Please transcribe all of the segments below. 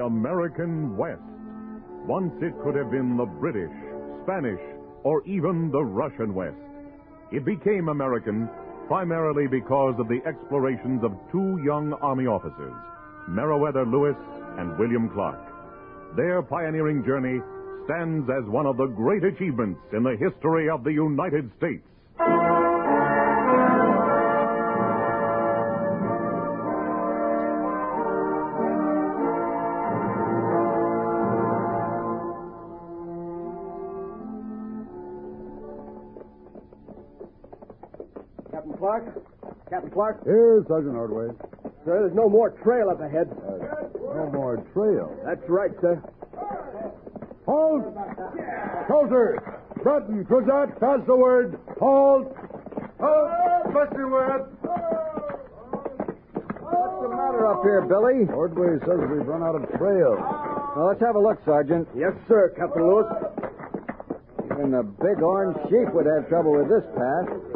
American West. Once it could have been the British, Spanish, or even the Russian West. It became American primarily because of the explorations of two young Army officers, Meriwether Lewis and William Clark. Their pioneering journey stands as one of the great achievements in the history of the United States. Clark? Here, Sergeant Ordway. Sir, there's no more trail up ahead. Uh, no more trail. That's right, sir. Halt! Soldiers! Button, Cruzat, pass the word. Halt! Halt! Pass the word. What's the matter up here, Billy? Ordway says we've run out of trail. Well, let's have a look, Sergeant. Yes, sir, Captain Lewis. Even the big orange sheep would have trouble with this path.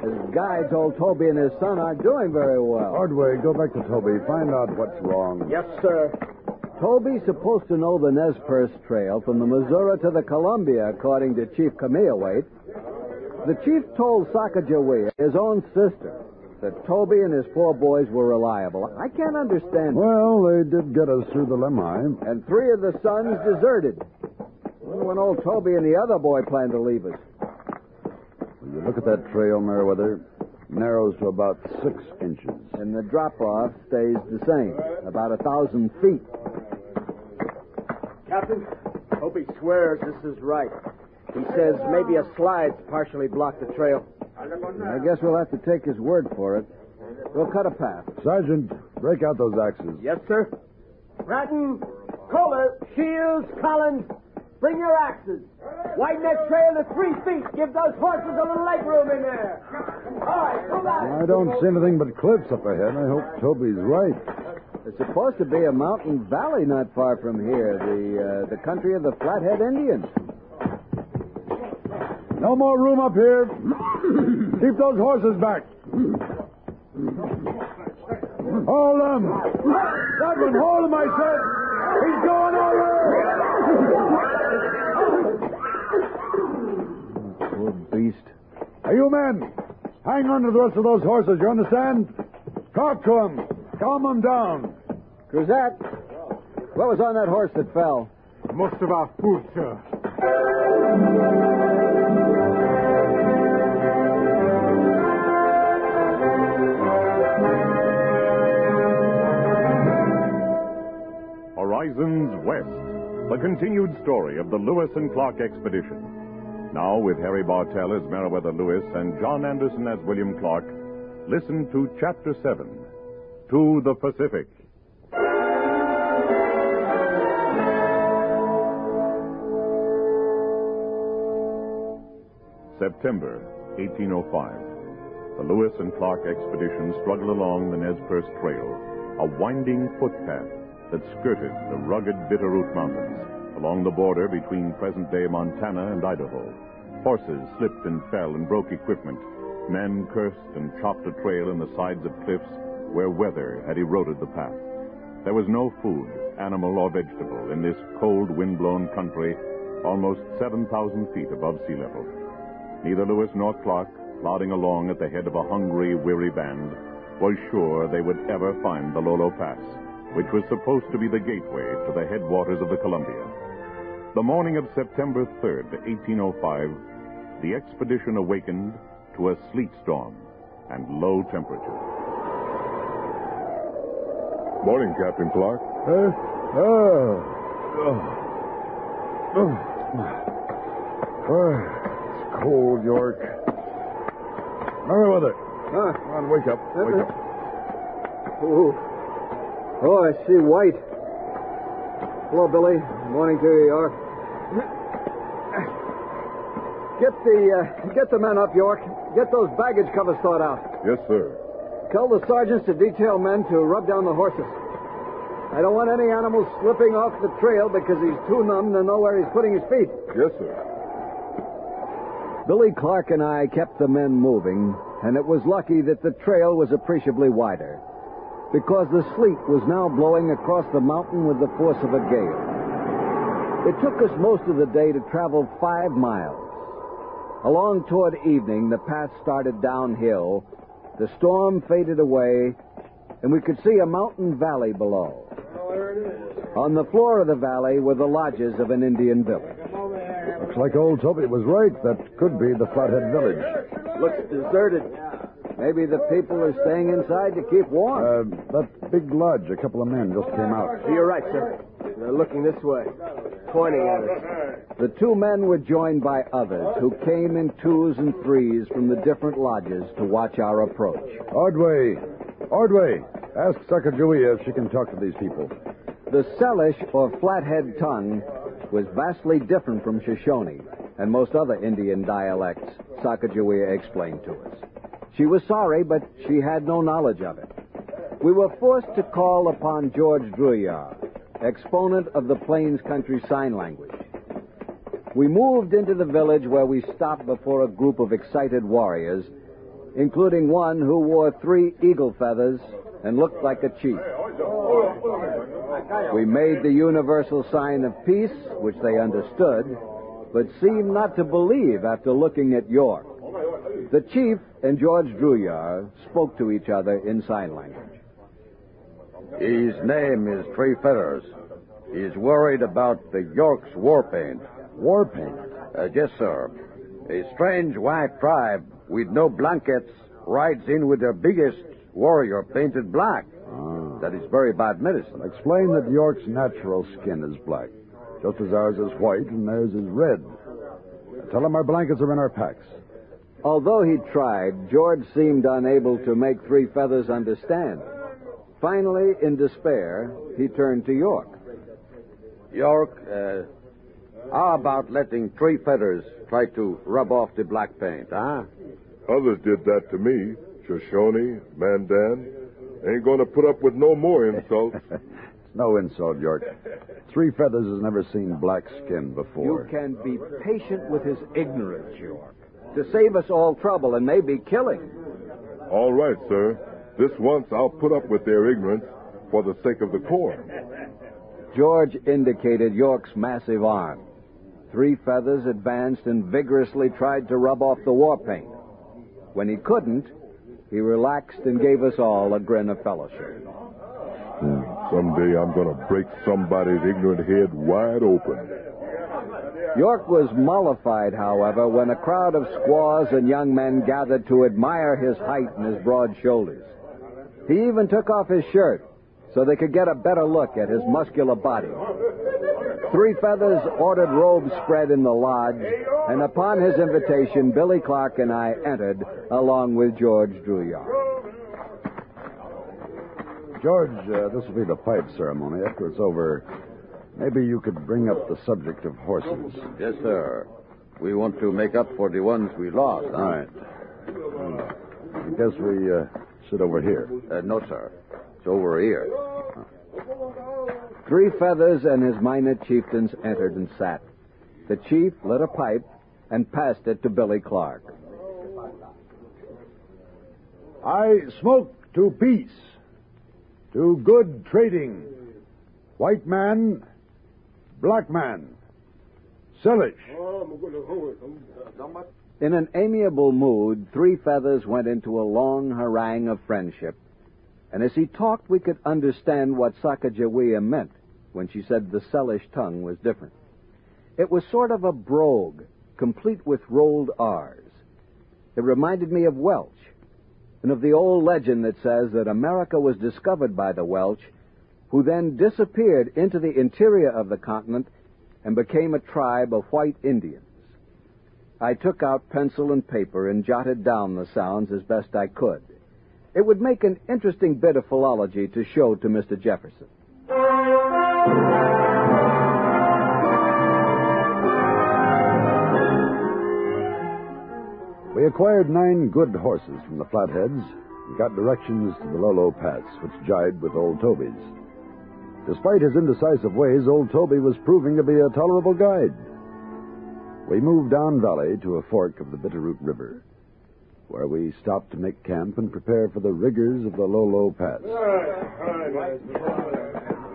His guides, old Toby and his son, aren't doing very well. Ordway, go back to Toby. Find out what's wrong. Yes, sir. Toby's supposed to know the Nez Perce Trail from the Missouri to the Columbia, according to Chief Camille The chief told Sacagawea, his own sister, that Toby and his four boys were reliable. I can't understand. Well, they did get us through the Lemhi. And three of the sons deserted. Wonder when old Toby and the other boy planned to leave us. When you look at that trail, Meriwether, narrows to about six inches. And the drop-off stays the same, about a thousand feet. Captain, Toby swears this is right. He says maybe a slide's partially blocked the trail. I guess we'll have to take his word for it. We'll cut a path. Sergeant, break out those axes. Yes, sir. Bratton, Colter, Shields, Collins, bring your axes. Widen that trail to three feet. Give those horses a little leg room in there. All right, come back. I don't see anything but cliffs up ahead. I hope Toby's right. There's supposed to be a mountain valley not far from here, the uh, the country of the Flathead Indians. No more room up here. Keep those horses back. Hold them. That one, hold them, I said. He's going over. Poor beast. Hey, you men, hang on to the rest of those horses, you understand? Talk to them. Calm them down. Cruzat, what was on that horse that fell? Most of our food, sir. Horizons West, the continued story of the Lewis and Clark expedition. Now, with Harry Bartell as Meriwether Lewis and John Anderson as William Clark, listen to Chapter 7 To the Pacific. September 1805. The Lewis and Clark expedition struggled along the Nez Perce Trail, a winding footpath that skirted the rugged Bitterroot Mountains along the border between present day Montana and Idaho. Horses slipped and fell and broke equipment. Men cursed and chopped a trail in the sides of cliffs where weather had eroded the path. There was no food, animal or vegetable, in this cold, wind-blown country almost 7,000 feet above sea level. Neither Lewis nor Clark, plodding along at the head of a hungry, weary band, was sure they would ever find the Lolo Pass, which was supposed to be the gateway to the headwaters of the Columbia. The morning of September 3rd, 1805, the expedition awakened to a sleet storm and low temperature. Morning, Captain Clark. Uh, oh. Oh. Oh. Oh, it's cold, York. Meriwether. Huh? Come on, wake up. Wake up. Ooh. Oh, I see white. Hello, Billy. Morning to you, York. Get the uh, get the men up, York. Get those baggage covers thawed out. Yes, sir. Tell the sergeants to detail men to rub down the horses. I don't want any animals slipping off the trail because he's too numb to know where he's putting his feet. Yes, sir. Billy Clark and I kept the men moving, and it was lucky that the trail was appreciably wider. because the sleet was now blowing across the mountain with the force of a gale. It took us most of the day to travel five miles. Along toward evening, the path started downhill, the storm faded away, and we could see a mountain valley below. On the floor of the valley were the lodges of an Indian village. Looks like old Toby was right. That could be the Flathead Village. Looks deserted. Maybe the people are staying inside to keep warm. Uh, that big lodge, a couple of men just came out. You're right, sir. They're looking this way, pointing at us. The two men were joined by others who came in twos and threes from the different lodges to watch our approach. Ordway. Ordway. Ask Sacagawea if she can talk to these people. The Salish, or Flathead tongue, was vastly different from Shoshone and most other Indian dialects, Sacagawea explained to us. She was sorry, but she had no knowledge of it. We were forced to call upon George Drouillard, exponent of the Plains Country Sign Language. We moved into the village where we stopped before a group of excited warriors, including one who wore three eagle feathers and looked like a chief. We made the universal sign of peace, which they understood, but seemed not to believe after looking at York. The chief and George Drouillard spoke to each other in sign language. His name is Three Feathers. He's worried about the York's war paint. War paint? Uh, yes, sir. A strange white tribe with no blankets rides in with their biggest warrior painted black. Ah. That is very bad medicine. Explain that York's natural skin is black, just as ours is white and theirs is red. Tell them our blankets are in our packs. Although he tried, George seemed unable to make Three Feathers understand. Finally, in despair, he turned to York. York, uh, how about letting Three Feathers try to rub off the black paint, huh? Others did that to me. Shoshone, Mandan. Ain't gonna put up with no more insults. No insult, York. Three Feathers has never seen black skin before. You can be patient with his ignorance, York, to save us all trouble and maybe killing. All right, sir. This once I'll put up with their ignorance for the sake of the corps. George indicated York's massive arm. Three Feathers advanced and vigorously tried to rub off the war paint. When he couldn't, he relaxed and gave us all a grin of fellowship. Hmm. Someday I'm gonna break somebody's ignorant head wide open. York was mollified, however, when a crowd of squaws and young men gathered to admire his height and his broad shoulders. He even took off his shirt so they could get a better look at his muscular body. Three Feathers ordered robes spread in the lodge, and upon his invitation, Billy Clark and I entered along with George Drouillard. George, uh, this will be the pipe ceremony. After it's over, maybe you could bring up the subject of horses. Yes, sir. We want to make up for the ones we lost. huh? Right. Hmm. I guess we uh, sit over here. Uh, no, sir. It's over here. Three Feathers and his minor chieftains entered and sat. The chief lit a pipe and passed it to Billy Clark. I smoke to peace, to good trading. White man, black man, Salish. In an amiable mood, Three Feathers went into a long harangue of friendship. And as he talked, we could understand what Sacagawea meant when she said the Salish tongue was different. It was sort of a brogue, complete with rolled R's. It reminded me of Welsh, and of the old legend that says that America was discovered by the Welsh, who then disappeared into the interior of the continent and became a tribe of white Indians. I took out pencil and paper and jotted down the sounds as best I could. It would make an interesting bit of philology to show to Mr. Jefferson. We acquired nine good horses from the Flatheads and got directions to the Lolo Pass, which jibed with old Toby's. Despite his indecisive ways, old Toby was proving to be a tolerable guide. We moved down valley to a fork of the Bitterroot River. where we stopped to make camp and prepare for the rigors of the Lolo Pass.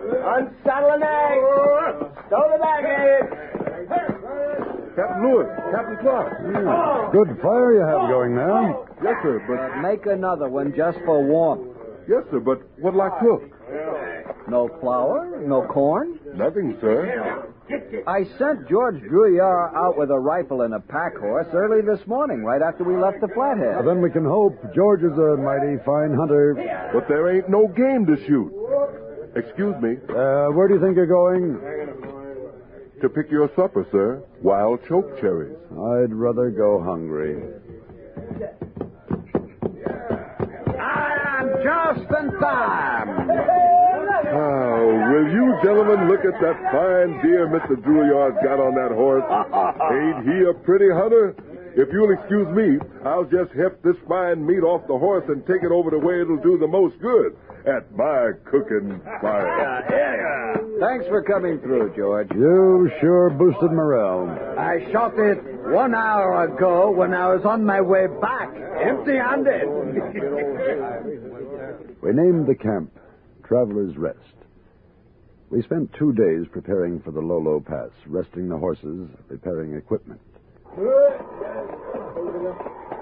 Unsaddle an egg! Stow the baggage! Captain Lewis, Captain Clark. Good fire you have going there. Yes, sir, but Make another one just for warmth. yes, sir, but what'll I cook? No flour, no corn. Nothing, sir. I sent George Drouillard out with a rifle and a pack horse early this morning, right after we left the Flathead. Then we can hope George is a mighty fine hunter. But there ain't no game to shoot. Excuse me. Uh, where do you think you're going? To pick your supper, sir. Wild choke cherries. I'd rather go hungry. I am just in time. Will you gentlemen look at that fine deer Mr. Drouillard's got on that horse? Ain't he a pretty hunter? If you'll excuse me, I'll just heft this fine meat off the horse and take it over to where it'll do the most good. At my cooking fire. Thanks for coming through, George. You sure boosted morale. I shot it one hour ago when I was on my way back, empty-handed. We named the camp Traveler's Rest. We spent two days preparing for the Lolo Pass, resting the horses, repairing equipment.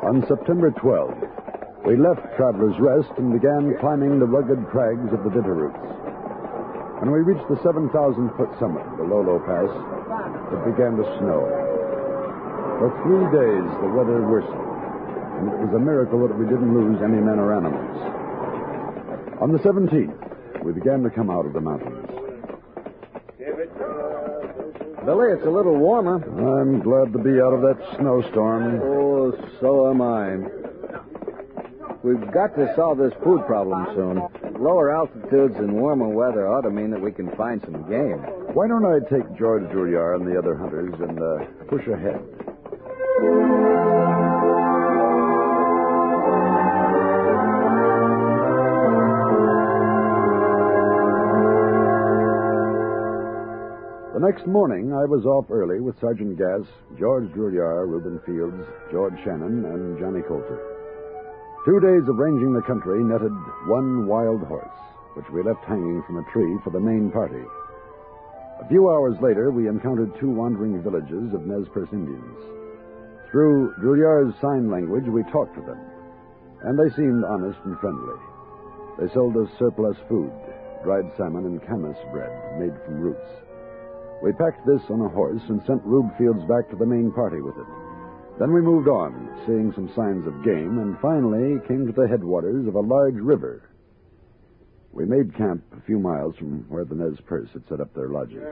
On September 12th, we left Traveler's Rest and began climbing the rugged crags of the Bitterroots. When we reached the 7,000 foot summit of the Lolo Pass, it began to snow. For three days, the weather worsened, and it was a miracle that we didn't lose any men or animals. On the 17th, we began to come out of the mountains. Billy, it's a little warmer. I'm glad to be out of that snowstorm. Oh, so am I. We've got to solve this food problem soon. Lower altitudes and warmer weather ought to mean that we can find some game. Why don't I take George Drouillard and the other hunters and uh, push ahead? Next morning, I was off early with Sergeant Gass, George Drouillard, Reuben Fields, George Shannon, and Johnny Colter. Two days of ranging the country netted one wild horse, which we left hanging from a tree for the main party. A few hours later, we encountered two wandering villages of Nez Perce Indians. Through Drouillard's sign language, we talked to them, and they seemed honest and friendly. They sold us surplus food, dried salmon and camas bread made from roots. We packed this on a horse and sent Rube Fields back to the main party with it. Then we moved on, seeing some signs of game, and finally came to the headwaters of a large river. We made camp a few miles from where the Nez Perce had set up their lodges.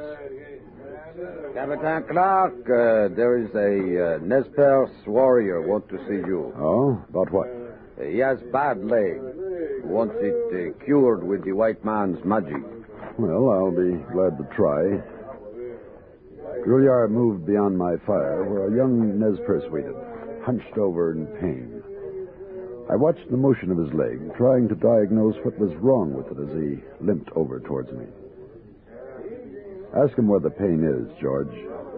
Captain Clark, uh, there is a uh, Nez Perce warrior want to see you. Oh, about what? Uh, he has bad leg. Wants it uh, cured with the white man's magic. Well, I'll be glad to try. Drouillard moved beyond my fire, where a young Nez Perce waited, hunched over in pain. I watched the motion of his leg, trying to diagnose what was wrong with it as he limped over towards me. Ask him where the pain is, George.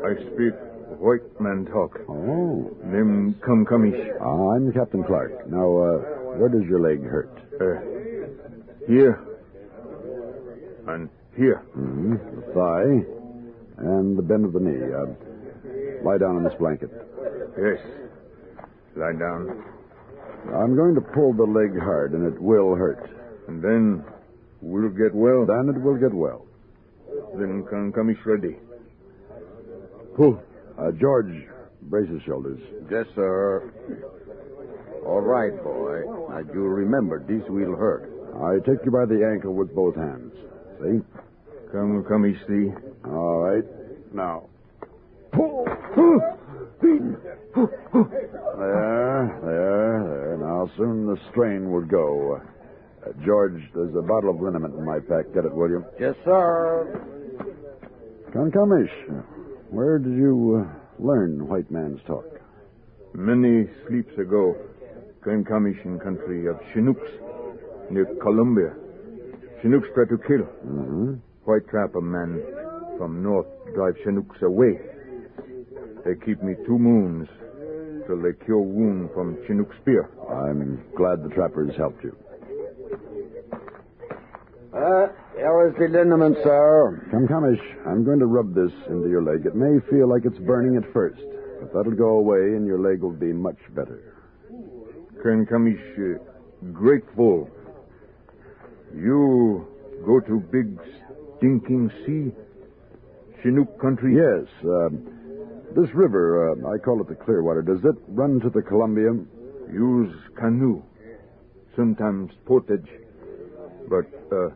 I speak white man talk. Oh, Name come comish. Ah, I'm Captain Clark. Now, uh, where does your leg hurt? Uh, here. And here. hmm The thigh and the bend of the knee. Uh, lie down on this blanket. Yes. Lie down. I'm going to pull the leg hard, and it will hurt. And then we'll get well. Then it will get well. Then can come comish ready. Pull. Uh, George, brace his shoulders. Yes, sir. All right, boy. Now, you remember, this will hurt. I take you by the ankle with both hands. See? Come comish see. All right. Now. Pull. There, there, there. Now, soon the strain will go. Uh, George, there's a bottle of liniment in my pack. Get it, will you? Yes, sir. Come, Kankamish, where did you uh, learn white man's talk? Many sleeps ago, came comish in country of Chinooks near Columbia. Chinooks try to kill. Mm-hmm. White trap a man from north drive Chinooks away. They keep me two moons. till they cure wound from Chinook spear. I'm glad the trappers helped you. Uh, here is the liniment, sir. Kamkamish, I'm going to rub this into your leg. It may feel like it's burning at first, but that'll go away and your leg will be much better. Kern Kamish, uh, grateful. You go to big stinking sea? Chinook country? Yes. Uh, this river, uh, I call it the Clearwater, does it run to the Columbia? Use canoe. Sometimes portage. But, uh,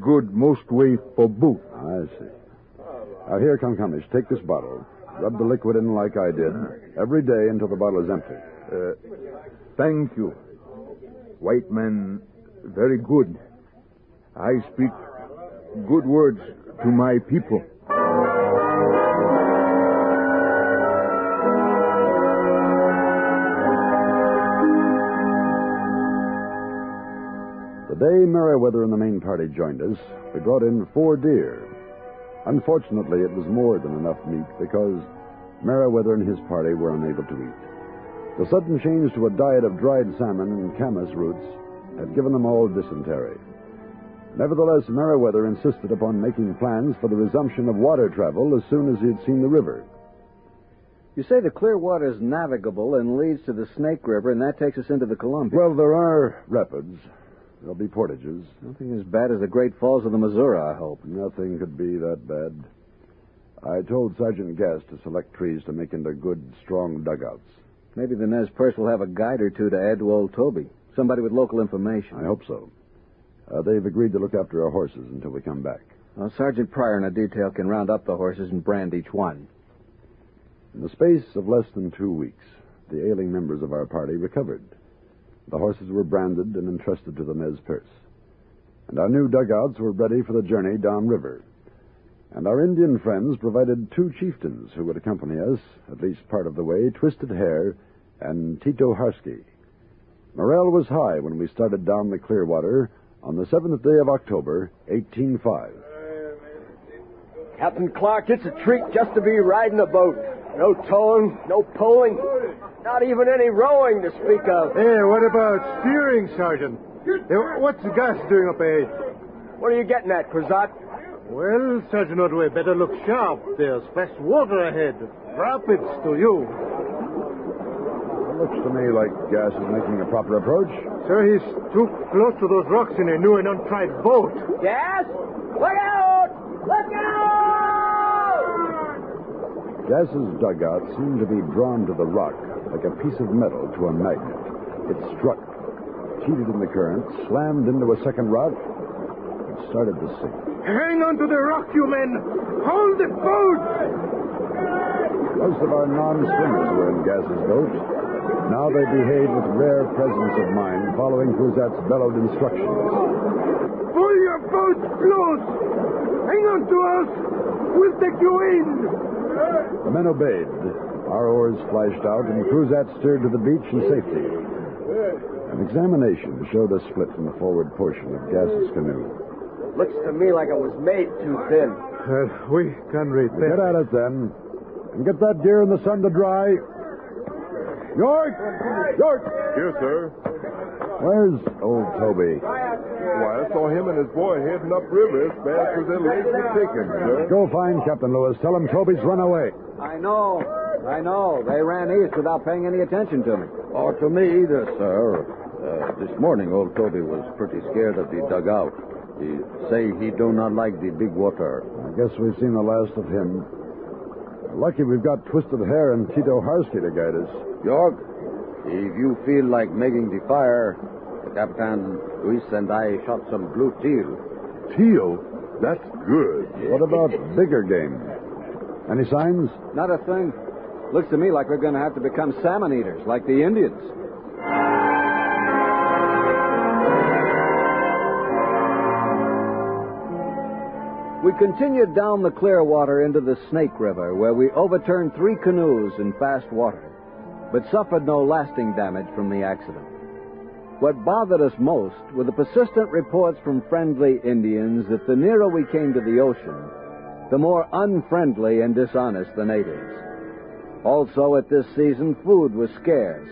good most way for boat. I see. Now, here, come, Kamkamish, take this bottle. Rub the liquid in like I did every day until the bottle is empty. Uh, thank you. White man, very good. I speak good words to my people. The day Meriwether and the main party joined us, we brought in four deer. Unfortunately, it was more than enough meat because Meriwether and his party were unable to eat. The sudden change to a diet of dried salmon and camas roots had given them all dysentery. Nevertheless, Meriwether insisted upon making plans for the resumption of water travel as soon as he had seen the river. You say the Clearwater is navigable and leads to the Snake River, and that takes us into the Columbia. Well, there are rapids. There'll be portages. Nothing as bad as the Great Falls of the Missouri, I hope. Nothing could be that bad. I told Sergeant Gass to select trees to make into good, strong dugouts. Maybe the Nez Perce will have a guide or two to add to old Toby. Somebody with local information. I hope so. Uh, they've agreed to look after our horses until we come back. Well, Sergeant Pryor and a detail can round up the horses and brand each one. In the space of less than two weeks, the ailing members of our party recovered. The horses were branded and entrusted to the Nez Perce. And our new dugouts were ready for the journey downriver. And our Indian friends provided two chieftains who would accompany us, at least part of the way, Twisted Hair and Tetoharsky. Morale was high when we started down the Clearwater on the seventh day of October, 1805. Captain Clark, it's a treat just to be riding a boat. No towing, no pulling, not even any rowing to speak of. Hey, what about steering, Sergeant? Hey, what's the Gass doing up ahead? What are you getting at, Cruzat? Well, Sergeant Ordway, better look sharp. There's fresh water ahead. Rapids to you. It looks to me like Gass is making a proper approach. Sir, he's too close to those rocks in a new and untried boat. Gass? Look out! Look out! Gass's dugout seemed to be drawn to the rock like a piece of metal to a magnet. It struck, cheated in the current, slammed into a second rock, and started to sink. Hang on to the rock, you men! Hold the boat! Most of our non-swimmers were in Gass's boat. Now they behaved with rare presence of mind, following Cruzat's bellowed instructions. Pull your boat close! Hang on to us! We'll take you in! The men obeyed. Our oars flashed out, and Cruzat steered to the beach in safety. An examination showed a split in the forward portion of Gass's canoe. Looks to me like it was made too thin. Uh, we can read Get at it, then. And get that deer in the sun to dry. York! York! Here, sir. Where's old Toby? Why, I saw him and his boy heading upriver as fast as their legs would take him, sir. Go find Captain Lewis. Tell him Toby's run away. I know. I know. They ran east without paying any attention to me. Or to me either, sir. Uh, this morning, old Toby was pretty scared of the dugout. He say he do not like the big water. I guess we've seen the last of him. Lucky we've got Twisted Hair and Tetoharsky to guide us. York, if you feel like making the fire, Captain Lewis and I shot some blue teal. Teal? That's good. What about bigger game? Any signs? Not a thing. Looks to me like we're going to have to become salmon eaters, like the Indians. We continued down the Clearwater into the Snake River, where we overturned three canoes in fast water, but suffered no lasting damage from the accident. What bothered us most were the persistent reports from friendly Indians that the nearer we came to the ocean, the more unfriendly and dishonest the natives. Also, at this season, food was scarce,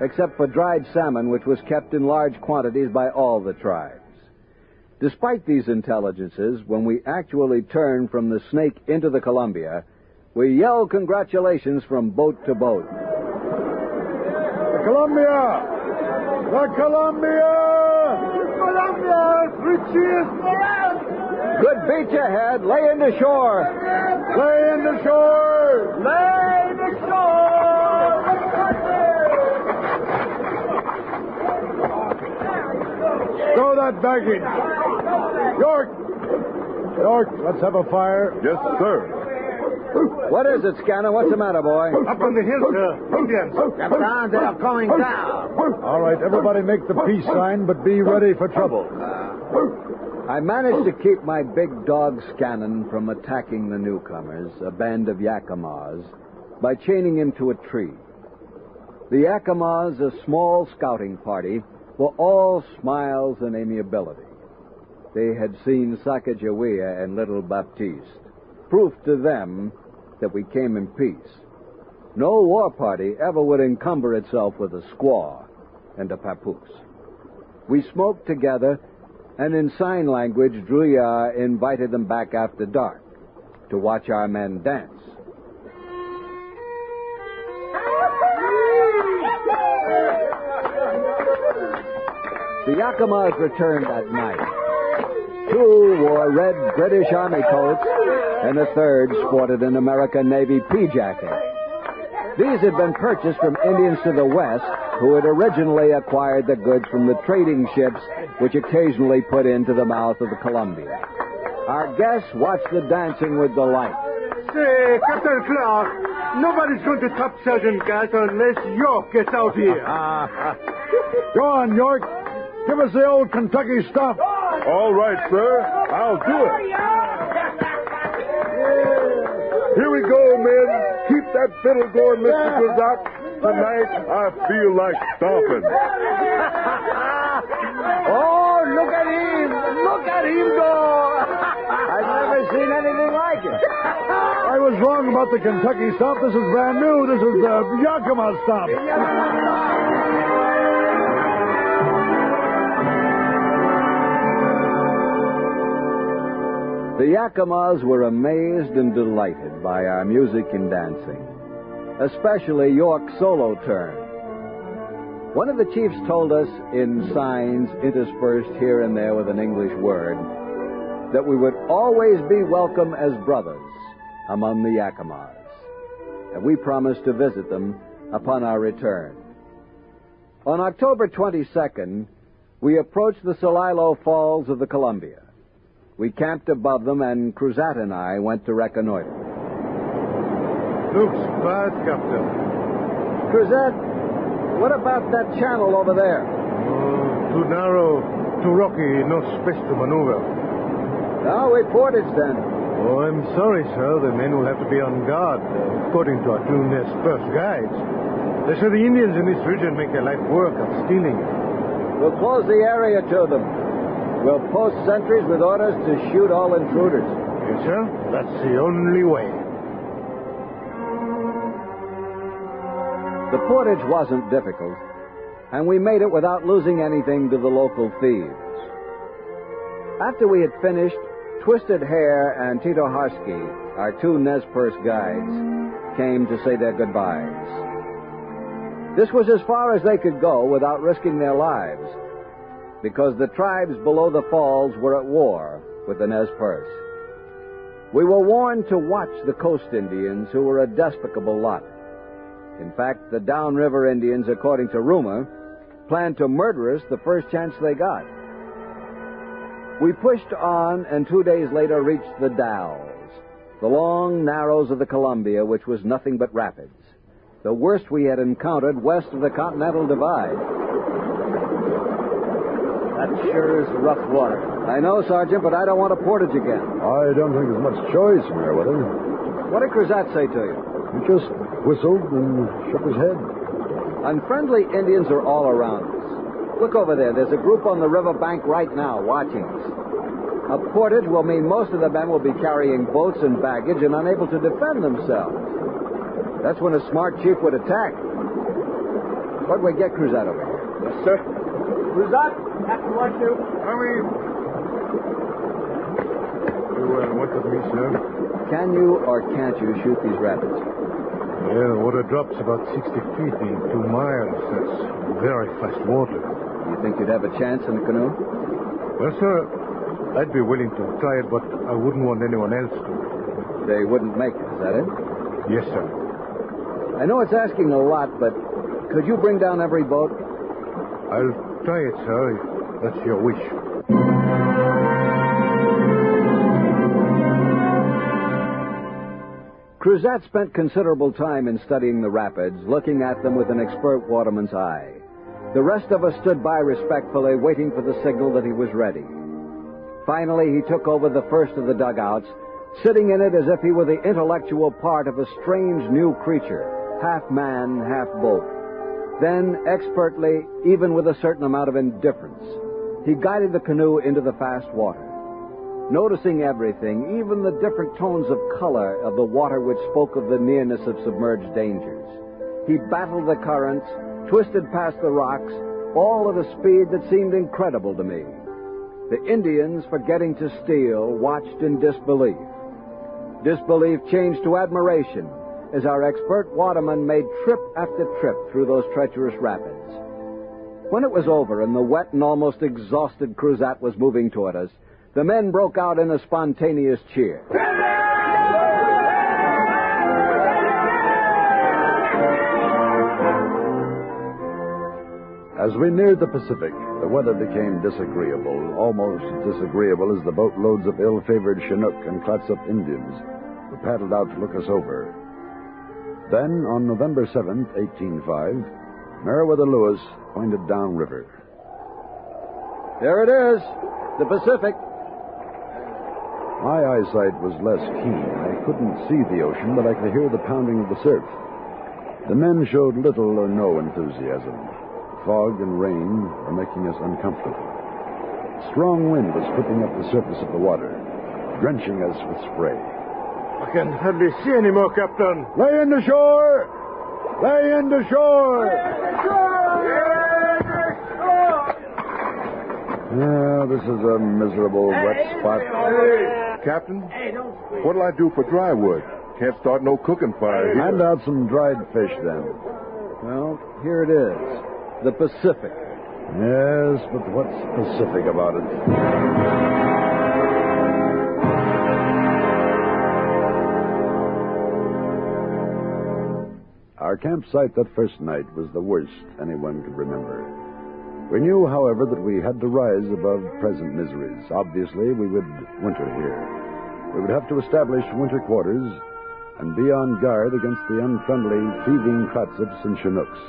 except for dried salmon, which was kept in large quantities by all the tribes. Despite these intelligences, when we actually turn from the Snake into the Columbia, we yell congratulations from boat to boat. The Columbia! The Columbia! Columbia! Three cheers! Good beach ahead. Lay into shore. Lay in the shore! Lay the shore! Throw that baggage! York! York, let's have a fire. Yes, sir. What is it, Scannon? What's the matter, boy? Up on the hill, sir. Indians. Captain, they are coming down. All right, everybody make the peace sign, but be ready for trouble. I managed to keep my big dog Scannon from attacking the newcomers, a band of Yakimas, by chaining him to a tree. The Yakimas, a small scouting party, were all smiles and amiability. They had seen Sacagawea and little Baptiste, proof to them that we came in peace. No war party ever would encumber itself with a squaw and a papoose. We smoked together, and in sign language, Drouillard invited them back after dark to watch our men dance. The Yakimas returned that night. Two wore red British Army coats, and a third sported an American Navy pea jacket. These had been purchased from Indians to the west who had originally acquired the goods from the trading ships which occasionally put into the mouth of the Columbia. Our guests watched the dancing with delight. Say, Captain Clark, nobody's going to top Sergeant Gass unless York gets out here. Go on, York. Give us the old Kentucky stuff. All right, sir. I'll do it. Here we go, men. Keep that fiddle going, Mr. Cruzat. Tonight, I feel like stomping. Oh, look at him! Look at him go! I've never seen anything like it. I was wrong about the Kentucky stuff. This is brand new. This is the Yakima stuff. The Yakimas were amazed and delighted by our music and dancing, especially York's solo turn. One of the chiefs told us in signs interspersed here and there with an English word that we would always be welcome as brothers among the Yakimas, and we promised to visit them upon our return. On October 22nd, we approached the Celilo Falls of the Columbia. We camped above them, and Cruzat and I went to reconnoiter. Looks bad, Captain. Cruzat, what about that channel over there? Oh, too narrow, too rocky, no space to maneuver. No, we portage then. Oh, I'm sorry, sir. The men will have to be on guard, uh, according to our two Nez Perce guides. They say the Indians in this region make their life work of stealing. We'll close the area to them. We'll post sentries with orders to shoot all intruders. Yes, sir. That's the only way. The portage wasn't difficult, and we made it without losing anything to the local thieves. After we had finished, Twisted Hair and Tetoharsky, our two Nez Perce guides, came to say their goodbyes. This was as far as they could go without risking their lives, because the tribes below the falls were at war with the Nez Perce. We were warned to watch the coast Indians, who were a despicable lot. In fact, the downriver Indians, according to rumor, planned to murder us the first chance they got. We pushed on and two days later reached the Dalles, the long narrows of the Columbia, which was nothing but rapids, the worst we had encountered west of the Continental Divide. That sure is rough water. I know, Sergeant, but I don't want a portage again. I don't think there's much choice, Meriwether. What did Cruzat say to you? He just whistled and shook his head. Unfriendly Indians are all around us. Look over there. There's a group on the river bank right now watching us. A portage will mean most of the men will be carrying boats and baggage and unable to defend themselves. That's when a smart chief would attack. What'd we get Cruzat over here? Yes, sir. Cruzat, Captain wants you. You uh, wanted me, sir? Can you or can't you shoot these rapids? Yeah, the water drops about 60 feet in two miles. That's very fast water. You think you'd have a chance in the canoe? Well, sir, I'd be willing to try it, but I wouldn't want anyone else to. They wouldn't make it, is that it? Yes, sir. I know it's asking a lot, but could you bring down every boat? I'll try it, sir, that's your wish. Cruzat spent considerable time in studying the rapids, looking at them with an expert waterman's eye. The rest of us stood by respectfully, waiting for the signal that he was ready. Finally, he took over the first of the dugouts, sitting in it as if he were the intellectual part of a strange new creature, half man, half boat. Then, expertly, even with a certain amount of indifference, he guided the canoe into the fast water. Noticing everything, even the different tones of color of the water which spoke of the nearness of submerged dangers. He battled the currents, twisted past the rocks, all at a speed that seemed incredible to me. The Indians, forgetting to steal, watched in disbelief. Disbelief changed to admiration as our expert waterman made trip after trip through those treacherous rapids. When it was over and the wet and almost exhausted Cruzat was moving toward us, the men broke out in a spontaneous cheer. As we neared the Pacific, the weather became disagreeable, almost disagreeable as the boatloads of ill favored Chinook and Clatsop Indians who paddled out to look us over. Then, on November 7th, 1805, Meriwether Lewis pointed downriver. There it is, the Pacific. My eyesight was less keen. I couldn't see the ocean, but I could hear the pounding of the surf. The men showed little or no enthusiasm. Fog and rain were making us uncomfortable. Strong wind was whipping up the surface of the water, drenching us with spray. I can hardly see any more, Captain. Lay in the shore! Lay in the shore! Yeah, this is a miserable wet spot. Captain, what'll I do for dry wood? Can't start no cooking fire here. Hand out some dried fish, then. Well, here it is, the Pacific. Yes, but what's Pacific about it? Campsite that first night was the worst anyone could remember. We knew, however, that we had to rise above present miseries. Obviously, we would winter here. We would have to establish winter quarters and be on guard against the unfriendly, thieving Clatsops and Chinooks.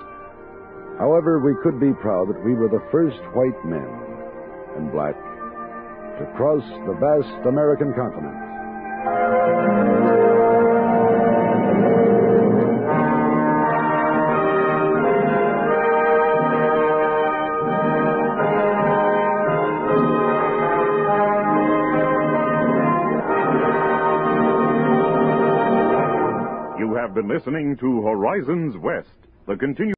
However, we could be proud that we were the first white men and black to cross the vast American continent. Listening to Horizons West, the continued